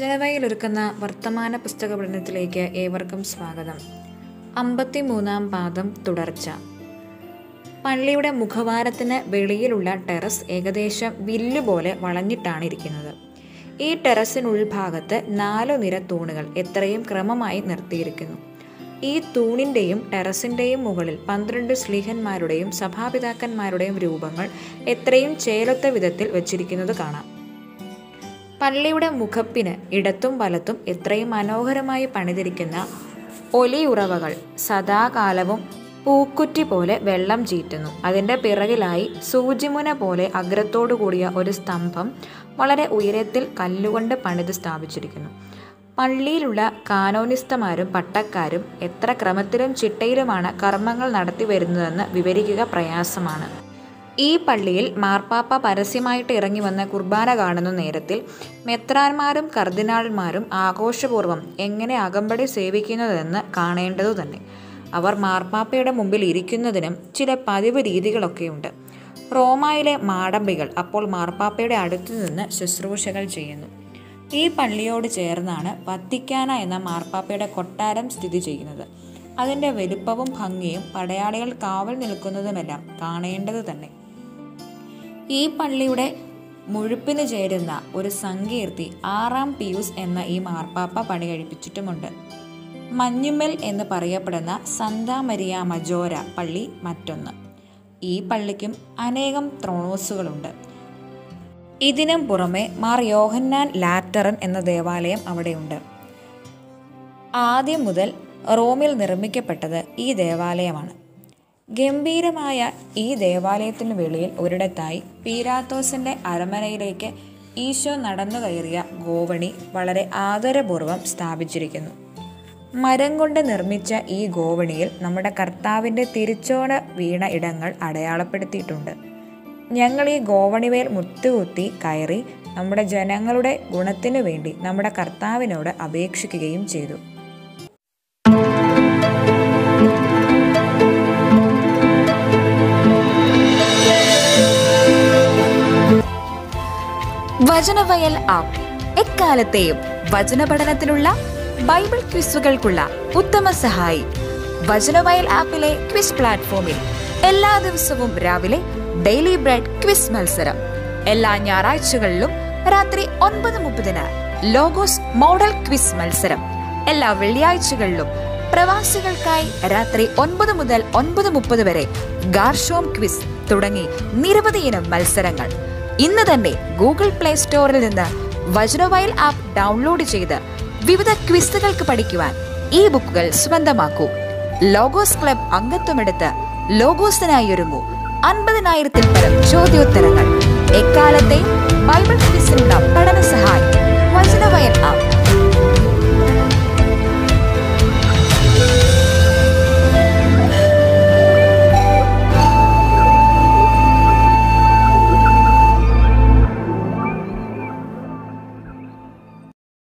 വചനവയിലൊരുക്കുന്ന വർത്തമാന പുസ്തക പഠനത്തിലേക്ക് ഏവർക്കും സ്വാഗതം. അമ്പത്തിമൂന്നാം പാദം തുടർച്ച. പള്ളിയുടെ മുഖവാരത്തിന് വെളിയിലുള്ള ടെറസ് ഏകദേശം വില്ല് പോലെ വളഞ്ഞിട്ടാണ് ഇരിക്കുന്നത്. ഈ ടെറസിനുൾഭാഗത്ത് നാലു നിര തൂണുകൾ എത്രയും ക്രമമായി നിർത്തിയിരിക്കുന്നു. ഈ തൂണിന്റെയും ടെറസിന്റെയും മുകളിൽ പന്ത്രണ്ട് സ്ലീഹന്മാരുടെയും സഭാപിതാക്കന്മാരുടെയും രൂപങ്ങൾ എത്രയും ചേലത്ത വിധത്തിൽ വച്ചിരിക്കുന്നത് കാണാം. പള്ളിയുടെ മുഖപ്പിന് ഇടത്തും വലത്തും എത്രയും മനോഹരമായി പണിതിരിക്കുന്ന ഒലിയുറവകൾ സദാകാലവും പൂക്കുറ്റി പോലെ വെള്ളം ചീറ്റുന്നു. അതിന്റെ പിറകിലായി സൂചിമുന പോലെ അഗ്രത്തോടു കൂടിയ ഒരു സ്തംഭം വളരെ ഉയരത്തിൽ കല്ലുകൊണ്ട് പണിത് സ്ഥാപിച്ചിരിക്കുന്നു. പള്ളിയിലുള്ള കാനോനിസ്തമാരും പട്ടക്കാരും എത്ര ക്രമത്തിലും ചിട്ടയിലുമാണ് കർമ്മങ്ങൾ നടത്തി വരുന്നതെന്ന് വിവരിക്കുക പ്രയാസമാണ്. ഈ പള്ളിയിൽ മാർപ്പാപ്പ പരസ്യമായിട്ട് ഇറങ്ങി വന്ന കുർബാന കാണുന്ന നേരത്തിൽ മെത്രാന്മാരും കർദിനാൾമാരും ആഘോഷപൂർവം എങ്ങനെ അകമ്പടി സേവിക്കുന്നതെന്ന് കാണേണ്ടതു തന്നെ. അവർ മാർപ്പാപ്പയുടെ മുമ്പിൽ ഇരിക്കുന്നതിനും ചില പതിവ് രീതികളൊക്കെയുണ്ട്. റോമായിലെ മാടമ്പികൾ അപ്പോൾ മാർപ്പാപ്പയുടെ അടുത്തു നിന്ന് ശുശ്രൂഷകൾ ചെയ്യുന്നു. ഈ പള്ളിയോട് ചേർന്നാണ് വത്തിക്കാന എന്ന മാർപ്പാപ്പയുടെ കൊട്ടാരം സ്ഥിതി ചെയ്യുന്നത്. അതിന്റെ വലുപ്പവും ഭംഗിയും പടയാളികൾ കാവൽ നിൽക്കുന്നതുമെല്ലാം കാണേണ്ടത് തന്നെ. ഈ പള്ളിയുടെ മുഴുപ്പിന് ചേരുന്ന ഒരു സങ്കീർത്തി ആറാം പിയൂസ് എന്ന ഈ മാർപ്പാപ്പ പണി കഴിപ്പിച്ചിട്ടുമുണ്ട്. മഞ്ഞുമ്മൽ എന്ന് പറയപ്പെടുന്ന സന്താ മരിയ മജോര പള്ളി മറ്റൊന്ന്. ഈ പള്ളിക്കും അനേകം ത്രോണോസുകളുണ്ട്. ഇതിനും പുറമെ മാർ യോഹന്നാൻ ലാറ്ററൻ എന്ന ദേവാലയം അവിടെയുണ്ട്. ആദ്യം മുതൽ റോമിൽ നിർമ്മിക്കപ്പെട്ടത് ഈ ദേവാലയമാണ്. ഗംഭീരമായ ഈ ദേവാലയത്തിനു വെളിയിൽ ഒരിടത്തായി പീരാത്തോസിന്റെ അരമനയിലേക്ക് ഈശോ നടന്നു കയറിയ ഗോവണി വളരെ ആദരപൂർവം സ്ഥാപിച്ചിരിക്കുന്നു. മരം കൊണ്ട് നിർമ്മിച്ച ഈ ഗോവണിയിൽ നമ്മുടെ കർത്താവിന്റെ തിരിച്ചോണ വീണ ഇടങ്ങൾ അടയാളപ്പെടുത്തിയിട്ടുണ്ട്. ഞങ്ങൾ ഈ ഗോവണിവേൽ മുത്തുകുത്തി കയറി നമ്മുടെ ജനങ്ങളുടെ ഗുണത്തിനു വേണ്ടി നമ്മുടെ കർത്താവിനോട് അപേക്ഷിക്കുകയും ചെയ്തു. വചനവയൽ ആപ്പ് എക്കാലത്തെയും വചന പഠനത്തിനുള്ള ബൈബിൾ ക്വിസുകൾക്കുള്ള ഉത്തമ സഹായി. വചനവയൽ ആപ്പിലെ ക്വിസ് പ്ലാറ്റ്ഫോമിൽ എല്ലാ ദിവസവും രാവിലെ ഡെയിലി ബ്രെഡ് ക്വിസ് മത്സരം. എല്ലാ ഞായറാഴ്ചകളിലും രാത്രി ഒൻപത് മുപ്പതിന് ലോഗോസ് മോഡൽ ക്വിസ് മത്സരം. എല്ലാ വെള്ളിയാഴ്ചകളിലും പ്രവാസികൾക്കായി രാത്രി ഒൻപത് മുതൽ ഒൻപത് മുപ്പത് വരെ ഗാർഷോം ക്വിസ് തുടങ്ങി നിരവധി ഇനം മത്സരങ്ങൾ. ഇന്ന് തന്നെ ഗൂഗിൾ പ്ലേ സ്റ്റോറിൽ നിന്ന് വജ്രവയൽ ആപ്പ് ഡൗൺലോഡ് ചെയ്ത് വിവിധ ക്വിസുകൾക്ക് പഠിക്കുവാൻ ഈ ബുക്കുകൾ സ്വന്തമാക്കൂ ലോഗോസ് ക്ലബ് അംഗത്വമെടുത്ത് ലോഗോസിനായി ഒരുങ്ങൂ. അൻപതിനായിരത്തിൽ പരം ചോദ്യോത്തരങ്ങൾ. എക്കാലത്തെ ബൈബിൾ ക്വിസിനുള്ള പഠന സഹായം വചനവയൽ ആപ്പ്.